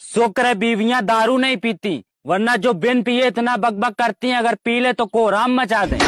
शुक्र बीवियाँ दारू नहीं पीती, वरना जो बिन पिए इतना बकबक करती हैं, अगर पी ले तो कोराम मचा दें।